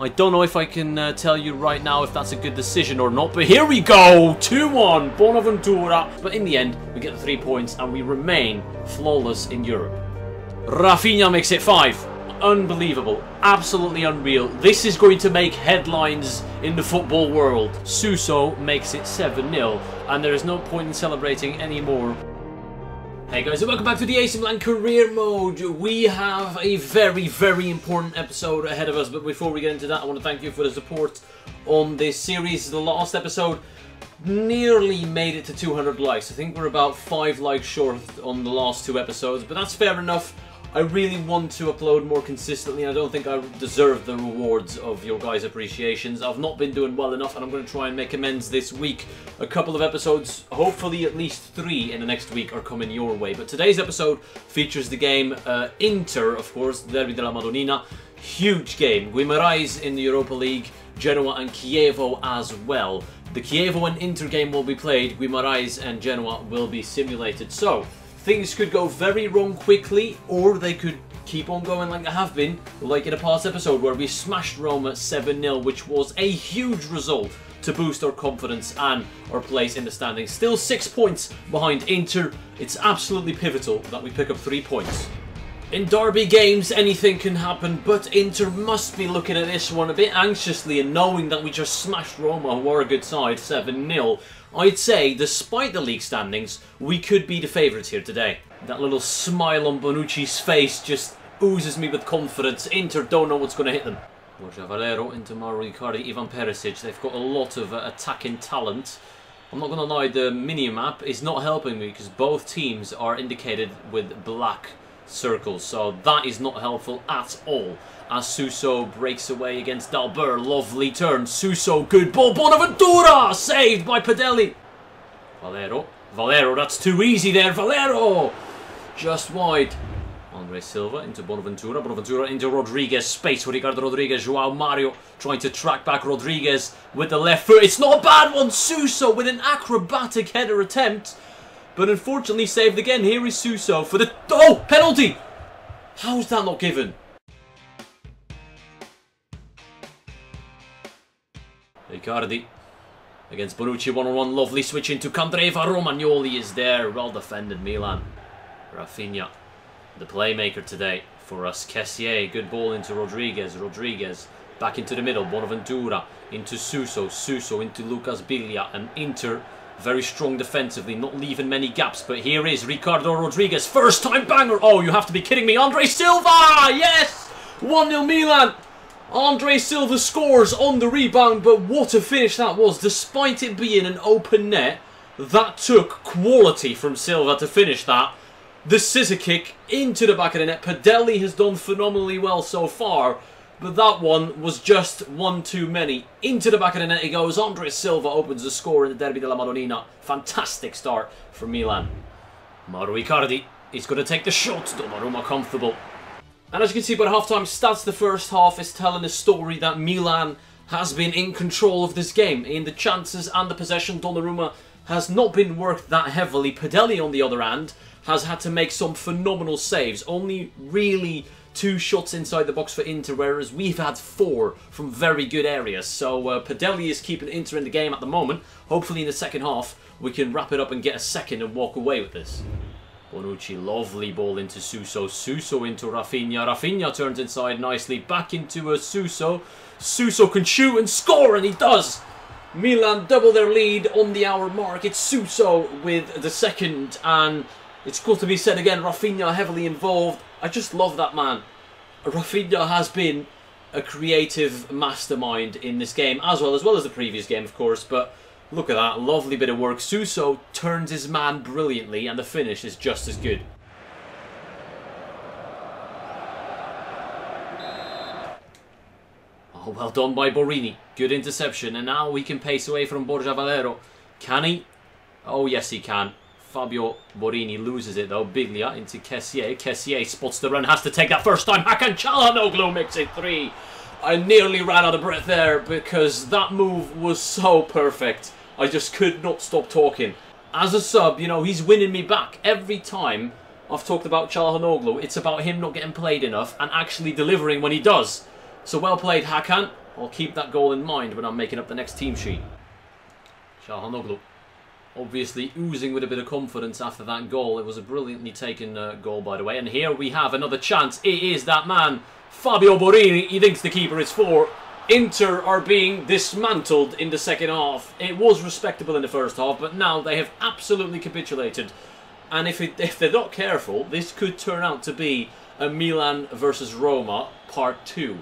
I don't know if I can uh, tell you right now if that's a good decision or not, but here we go! 2-1, Bonaventura. But in the end, we get the three points and we remain flawless in Europe. Rafinha makes it five. Unbelievable. Absolutely unreal. This is going to make headlines in the football world. Suso makes it 7-0, and there is no point in celebrating anymore. Hey guys, and welcome back to the AC Career Mode. We have a very, very important episode ahead of us, but before we get into that, I want to thank you for the support on this series. The last episode nearly made it to 200 likes. I think we're about 5 likes short on the last two episodes, but that's fair enough. I really want to upload more consistently. I don't think I deserve the rewards of your guys' appreciations. I've not been doing well enough and I'm going to try and make amends this week. A couple of episodes, hopefully at least three in the next week are coming your way. But today's episode features the game uh, Inter, of course, Derby della Madonnina. Huge game. Guimarães in the Europa League, Genoa and Chievo as well. The Chievo and Inter game will be played, Guimarães and Genoa will be simulated. So, things could go very wrong quickly, or they could keep on going like they have been, like in a past episode where we smashed Roma 7-0, which was a huge result to boost our confidence and our place in the standings. Still six points behind Inter. It's absolutely pivotal that we pick up three points. In derby games, anything can happen, but Inter must be looking at this one a bit anxiously and knowing that we just smashed Roma, who are a good side, 7-0. I'd say, despite the league standings, we could be the favourites here today. That little smile on Bonucci's face just oozes me with confidence. Inter don't know what's going to hit them. Borja Valero into Mauro Icardi, Ivan Perisic. They've got a lot of uh, attacking talent. I'm not going to lie, the mini-map is not helping me because both teams are indicated with black circles. So that is not helpful at all. As Suso breaks away against Dalber. Lovely turn. Suso, good ball. Bonaventura! Saved by Padelli. Valero. Valero, that's too easy there. Valero! Just wide. Andre Silva into Bonaventura. Bonaventura into Rodriguez. Space for Ricardo Rodriguez. Joao Mario trying to track back Rodriguez with the left foot. It's not a bad one. Suso with an acrobatic header attempt. But unfortunately saved again. Here is Suso for the... Oh! Penalty! How's that not given? Icardi against Bonucci one-on-one. Lovely switch into Candreva. Romagnoli is there. Well defended Milan. Rafinha, the playmaker today for us. Kessié, good ball into Rodriguez. Rodriguez back into the middle. Bonaventura into Suso. Suso into Lucas Biglia. And Inter very strong defensively, not leaving many gaps. But here is Ricardo Rodriguez. First time banger. Oh, you have to be kidding me. Andre Silva. Yes. 1-0 Milan. Andre Silva scores on the rebound, but what a finish that was. Despite it being an open net, that took quality from Silva to finish that. The scissor kick into the back of the net. Padelli has done phenomenally well so far, but that one was just one too many. Into the back of the net he goes. Andre Silva opens the score in the Derby della Madonnina. Fantastic start for Milan. Mauro Icardi is going to take the shot. Donnarumma comfortable. And as you can see by the halftime stats, the first half is telling a story that Milan has been in control of this game. In the chances and the possession, Donnarumma has not been worked that heavily. Padelli, on the other hand, has had to make some phenomenal saves. Only really two shots inside the box for Inter, whereas we've had four from very good areas. So uh, Padelli is keeping Inter in the game at the moment. Hopefully in the second half, we can wrap it up and get a second and walk away with this. Bonucci, lovely ball into Suso. Suso into Rafinha. Rafinha turns inside nicely. Back into a Suso. Suso can shoot and score, and he does. Milan double their lead on the hour mark. It's Suso with the second, and it's got to be said again, Rafinha heavily involved. I just love that man. Rafinha has been a creative mastermind in this game, as well as well as the previous game, of course, but Look at that, lovely bit of work. Suso turns his man brilliantly and the finish is just as good. Oh, well done by Borini. Good interception. And now we can pace away from Borja Valero. Can he? Oh, yes, he can. Fabio Borini loses it, though. Biglia into Kessié. Kessié spots the run, has to take that first time. Hakan Calhanoglu makes it three. I nearly ran out of breath there because that move was so perfect. I just could not stop talking. As a sub, you know, he's winning me back. Every time I've talked about Calhanoglu, it's about him not getting played enough and actually delivering when he does. So well played, Hakan. I'll keep that goal in mind when I'm making up the next team sheet. Çalhanoğlu obviously oozing with a bit of confidence after that goal. It was a brilliantly taken uh, goal, by the way. And here we have another chance. It is that man, Fabio Borini. He thinks the keeper is for. Inter are being dismantled in the second half. It was respectable in the first half, but now they have absolutely capitulated. And if, it, if they're not careful, this could turn out to be a Milan versus Roma part two.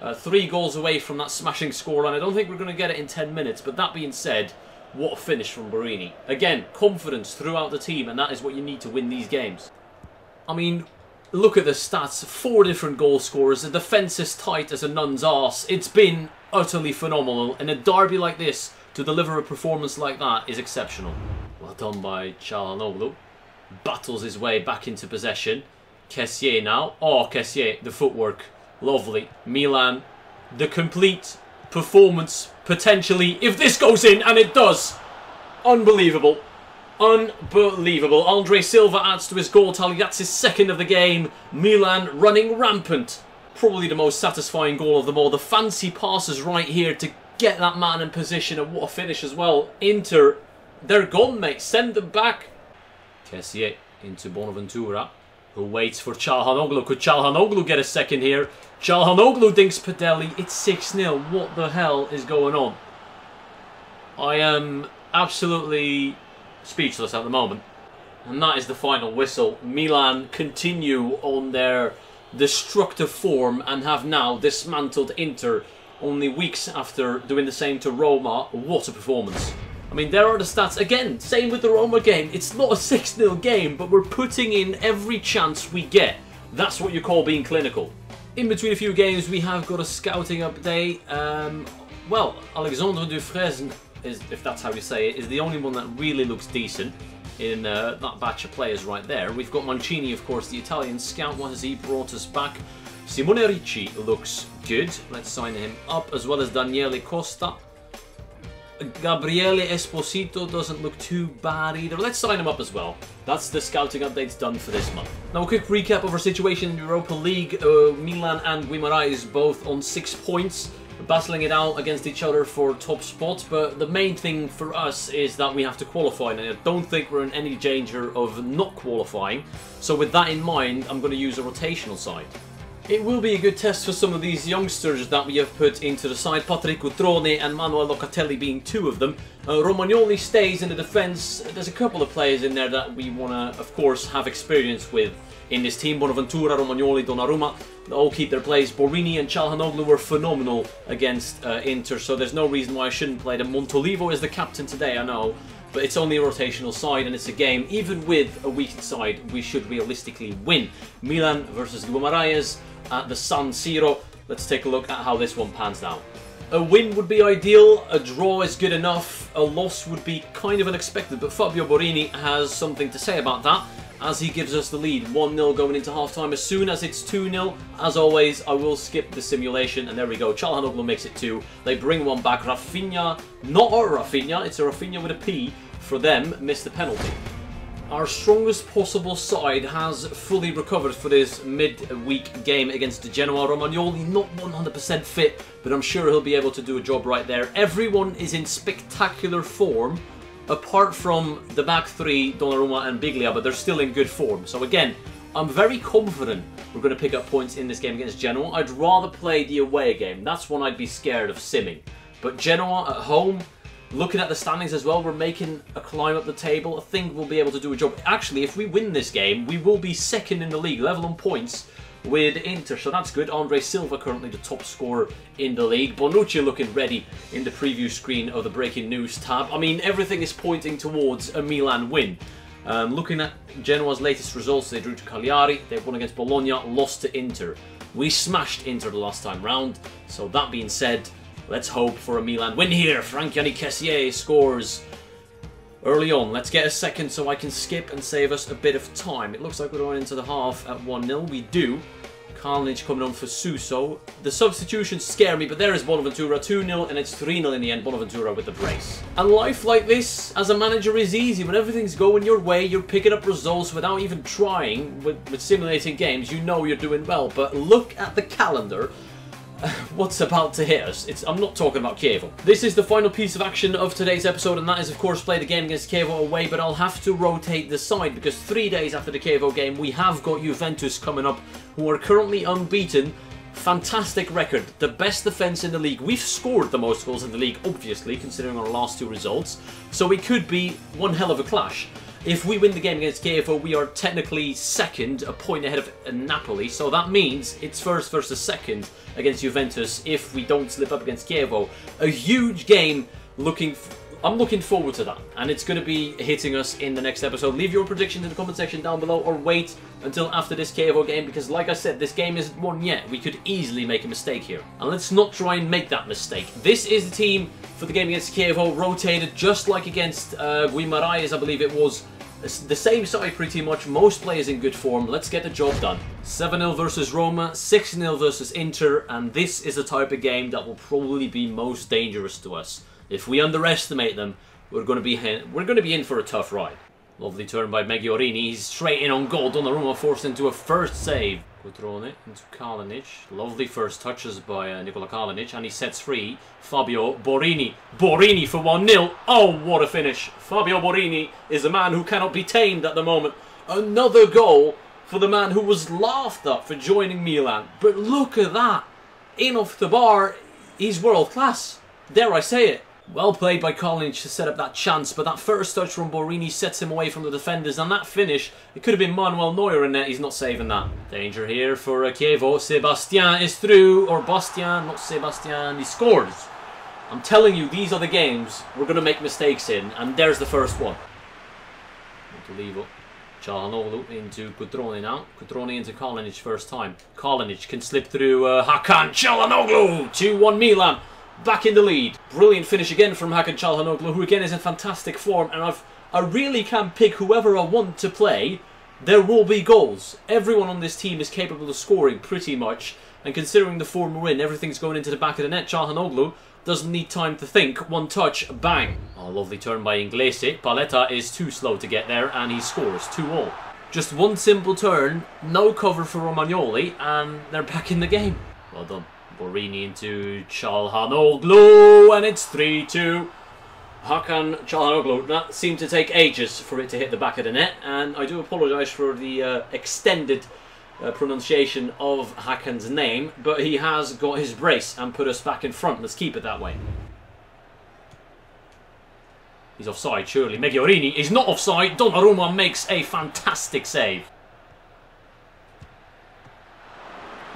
Uh, three goals away from that smashing scoreline. I don't think we're going to get it in 10 minutes, but that being said, what a finish from Borini. Again, confidence throughout the team, and that is what you need to win these games. I mean, look at the stats. Four different goal scorers. The defence is tight as a nun's arse. It's been utterly phenomenal. And a derby like this, to deliver a performance like that, is exceptional. Well done by Çalhanoğlu. Battles his way back into possession. Kessié now. Oh, Kessié, the footwork. Lovely. Milan, the complete performance potentially if this goes in and it does. Unbelievable. Unbelievable. Andre Silva adds to his goal tally. That's his second of the game. Milan running rampant. Probably the most satisfying goal of them all. The fancy passes right here to get that man in position and what a finish as well. Inter, they're gone mate. Send them back. Kessié into Bonaventura who waits for Çalhanoğlu. Could Çalhanoğlu get a second here? Çalhanoğlu dinks Padelli. It's 6-0. What the hell is going on? I am absolutely speechless at the moment. And that is the final whistle. Milan continue on their destructive form and have now dismantled Inter only weeks after doing the same to Roma. What a performance. I mean, there are the stats. Again, same with the Roma game. It's not a 6-0 game, but we're putting in every chance we get. That's what you call being clinical. In between a few games, we have got a scouting update. Um, well, Alexandre Dufresne, is, if that's how you say it, is the only one that really looks decent in uh, that batch of players right there. We've got Mancini, of course, the Italian scout. What has he brought us back? Simone Ricci looks good. Let's sign him up, as well as Daniele Costa. Gabriele Esposito doesn't look too bad either. Let's sign him up as well. That's the scouting updates done for this month. Now a quick recap of our situation in Europa League. Uh, Milan and Guimaraes both on six points battling it out against each other for top spots, but the main thing for us is that we have to qualify, and I don't think we're in any danger of not qualifying. So with that in mind, I'm going to use a rotational side. It will be a good test for some of these youngsters that we have put into the side, Patrick Cutrone and Manuel Locatelli being two of them. Uh, Romagnoli stays in the defence. There's a couple of players in there that we want to, of course, have experience with in this team. Bonaventura, Romagnoli, Donnarumma, they all keep their place. Borini and Çalhanoğlu were phenomenal against uh, Inter, so there's no reason why I shouldn't play them. Montolivo is the captain today, I know, but it's only a rotational side and it's a game. Even with a weakened side, we should realistically win. Milan versus Guimaraes at the San Siro. Let's take a look at how this one pans out. A win would be ideal, a draw is good enough, a loss would be kind of unexpected, but Fabio Borini has something to say about that as he gives us the lead. 1-0 going into half-time. As soon as it's 2-0, as always, I will skip the simulation, and there we go. Çalhanoğlu makes it 2. They bring one back. Rafinha, not a Rafinha, it's a Rafinha with a P, for them, missed the penalty. Our strongest possible side has fully recovered for this mid-week game against Genoa. Romagnoli not 100% fit, but I'm sure he'll be able to do a job right there. Everyone is in spectacular form, apart from the back three, Donnarumma and Biglia, but they're still in good form. So again, I'm very confident we're going to pick up points in this game against Genoa. I'd rather play the away game. That's one I'd be scared of simming. But Genoa at home, Looking at the standings as well, we're making a climb up the table. I think we'll be able to do a job. Actually, if we win this game, we will be second in the league, level on points with Inter, so that's good. Andre Silva currently the top scorer in the league. Bonucci looking ready in the preview screen of the breaking news tab. I mean, everything is pointing towards a Milan win. Um, looking at Genoa's latest results, they drew to Cagliari, they won against Bologna, lost to Inter. We smashed Inter the last time round, so that being said, Let's hope for a Milan win here. Franck Yannick Kessié scores early on. Let's get a second so I can skip and save us a bit of time. It looks like we're going into the half at 1-0. We do. Carnage coming on for Suso. The substitutions scare me, but there is Bonaventura 2-0 and it's 3-0 in the end, Bonaventura with the brace. And life like this, as a manager, is easy. When everything's going your way, you're picking up results without even trying with, with simulating games. You know you're doing well, but look at the calendar what's about to hit us. It's, I'm not talking about Chievo. This is the final piece of action of today's episode, and that is, of course, play the game against Chievo away, but I'll have to rotate the side, because three days after the Chievo game, we have got Juventus coming up, who are currently unbeaten, fantastic record, the best defence in the league. We've scored the most goals in the league, obviously, considering our last two results, so it could be one hell of a clash. If we win the game against Chievo, we are technically second, a point ahead of Napoli, so that means it's first versus second against Juventus if we don't slip up against Chievo. A huge game looking... I'm looking forward to that, and it's going to be hitting us in the next episode. Leave your predictions in the comment section down below, or wait until after this Chievo game, because like I said, this game isn't won yet. We could easily make a mistake here. And let's not try and make that mistake. This is the team for the game against Chievo, rotated just like against uh, Guimaraes, I believe it was the same side pretty much, most players in good form. Let's get the job done. 7-0 versus Roma, 6-0 versus Inter, and this is the type of game that will probably be most dangerous to us. If we underestimate them, we're going to be in, we're going to be in for a tough ride. Lovely turn by Meggiorini. He's straight in on goal. Donnarumma forced into a first save. Cutrone into Kalinic. Lovely first touches by uh, Nikola Kalinic. And he sets free Fabio Borini. Borini for 1-0. Oh, what a finish. Fabio Borini is a man who cannot be tamed at the moment. Another goal for the man who was laughed at for joining Milan. But look at that. In off the bar, he's world class. Dare I say it. Well played by Collins to set up that chance, but that first touch from Borini sets him away from the defenders, and that finish, it could have been Manuel Neuer in there, he's not saving that. Danger here for uh, Chievo, Sebastian is through, or Bastian, not Sebastian, he scores. I'm telling you, these are the games we're going to make mistakes in, and there's the first one. Montolivo. Calhanoglu into Cutrone now. Cutrone into Kalinic first time. Kalinic can slip through uh, Hakan Calhanoglu. 2-1 Milan back in the lead. Brilliant finish again from Hakan Calhanoglu, who again is in fantastic form, and I've I really can pick whoever I want to play. There will be goals. Everyone on this team is capable of scoring, pretty much. And considering the form we're in, everything's going into the back of the net. Calhanoglu doesn't need time to think. One touch, bang. Oh, lovely turn by Inglese. Paletta is too slow to get there, and he scores. 2 all. Just one simple turn, no cover for Romagnoli, and they're back in the game. Well done. Borini into Calhanoglu, and it's 3-2. Hakan Calhanoglu. That seemed to take ages for it to hit the back of the net, and I do apologise for the uh, extended uh, pronunciation of Hakan's name, but he has got his brace and put us back in front. Let's keep it that way. He's offside, surely. Meggiorini is not offside. Donnarumma makes a fantastic save.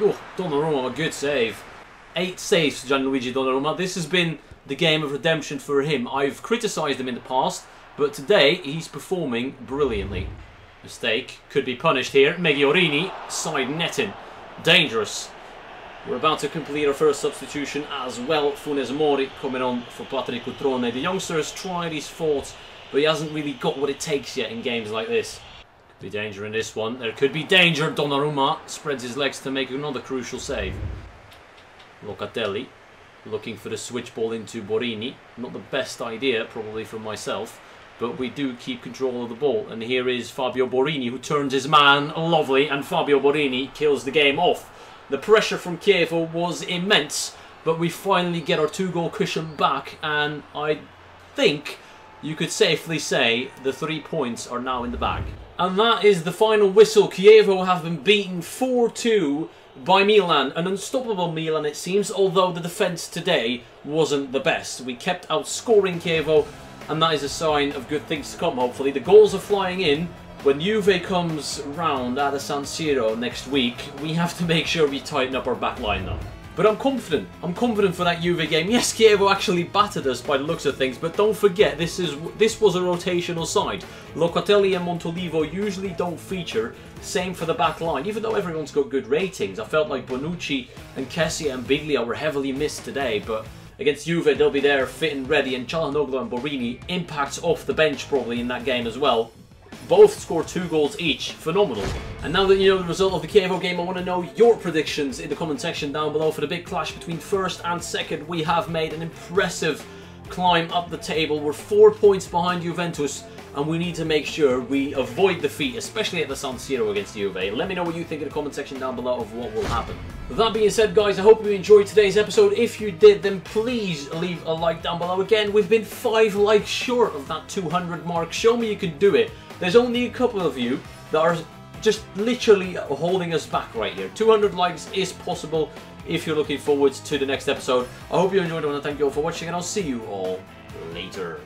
Oh, Donnarumma, a good save. Eight saves Gianluigi Donnarumma. This has been the game of redemption for him. I've criticised him in the past, but today he's performing brilliantly. Mistake could be punished here. Meggiorini, side netting. Dangerous. We're about to complete our first substitution as well. Funes Mori coming on for Patrick Cutrone. The youngster has tried his fought, but he hasn't really got what it takes yet in games like this. Be danger in this one. There could be danger. Donnarumma spreads his legs to make another crucial save. Locatelli looking for the switch ball into Borini. Not the best idea, probably for myself, but we do keep control of the ball. And here is Fabio Borini, who turns his man lovely, and Fabio Borini kills the game off. The pressure from Chievo was immense, but we finally get our two-goal cushion back, and I think you could safely say the three points are now in the bag. And that is the final whistle. Chievo have been beaten 4-2 by Milan. An unstoppable Milan, it seems, although the defence today wasn't the best. We kept outscoring Chievo, and that is a sign of good things to come, hopefully. The goals are flying in. When Juve comes round at the San Siro next week, we have to make sure we tighten up our back line now. But I'm confident. I'm confident for that Juve game. Yes, Chievo actually battered us by the looks of things, but don't forget, this is this was a rotational side. Locatelli and Montolivo usually don't feature. Same for the back line. Even though everyone's got good ratings, I felt like Bonucci and Kessie and Biglia were heavily missed today, but against Juve, they'll be there fit and ready, and Calhanoglu and Borini impacts off the bench probably in that game as well. Both scored two goals each. Phenomenal. And now that you know the result of the Chievo game, I want to know your predictions in the comment section down below for the big clash between first and second. We have made an impressive climb up the table. We're four points behind Juventus and we need to make sure we avoid defeat, especially at the San Siro against Juve. Let me know what you think in the comment section down below of what will happen. That being said, guys, I hope you enjoyed today's episode. If you did, then please leave a like down below. Again, we've been five likes short of that 200 mark. Show me you can do it. There's only a couple of you that are just literally holding us back right here. 200 likes is possible if you're looking forward to the next episode. I hope you enjoyed it and thank you all for watching and I'll see you all later.